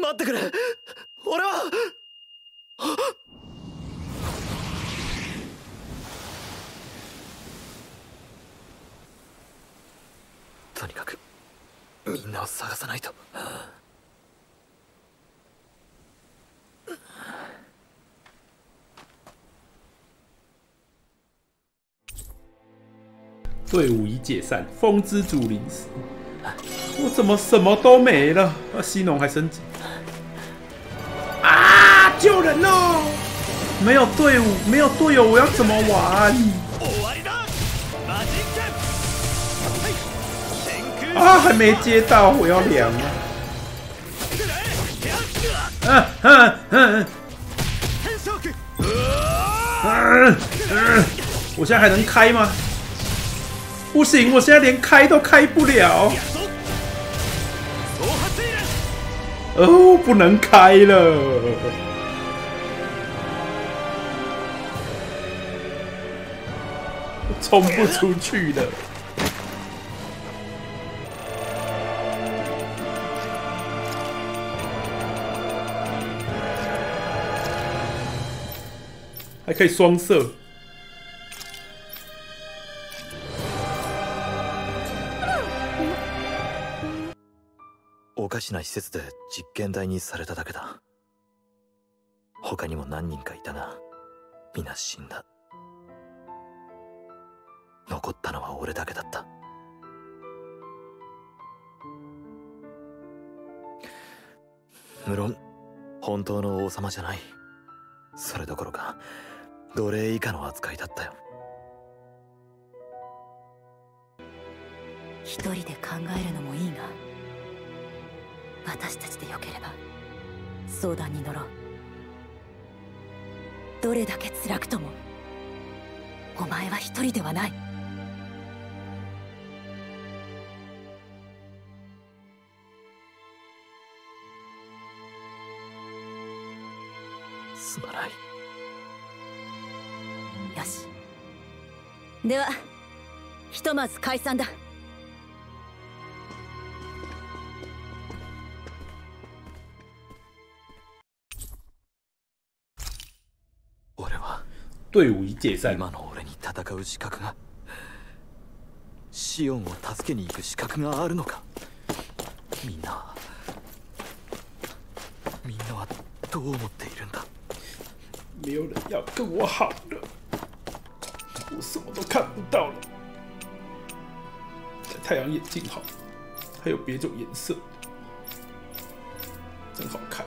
待ってくれ。俺は。とにかくみんなを探さないと。队伍已解散，风之主临死。我怎么什么都没了？啊，西农还升级。啊！救人哦！没有队伍，没有队友，我要怎么玩？啊，还没接到，我要凉了。嗯嗯嗯嗯嗯，我现在还能开吗？不行，我现在连开都开不了。哦，不能开了，冲不出去了。还可以双射。おかしな施設で実験台にされただけだ。他にも何人かいたが皆死んだ。残ったのは俺だけだった。無論本当の王様じゃない。それどころか奴隷以下の扱いだったよ。一人で考えるのもいいが私たちでよければ相談に乗ろう。どれだけ辛くともお前は一人ではない。すまない。よし。ではひとまず解散だ队伍已解散。今の俺に戦う資格がシオンを助けに行く資格があるのかみんなはみんなはどう思っているんだ？没有人要跟我好了，我什么都看不到了。戴太阳眼镜好，还有别种颜色，真好看。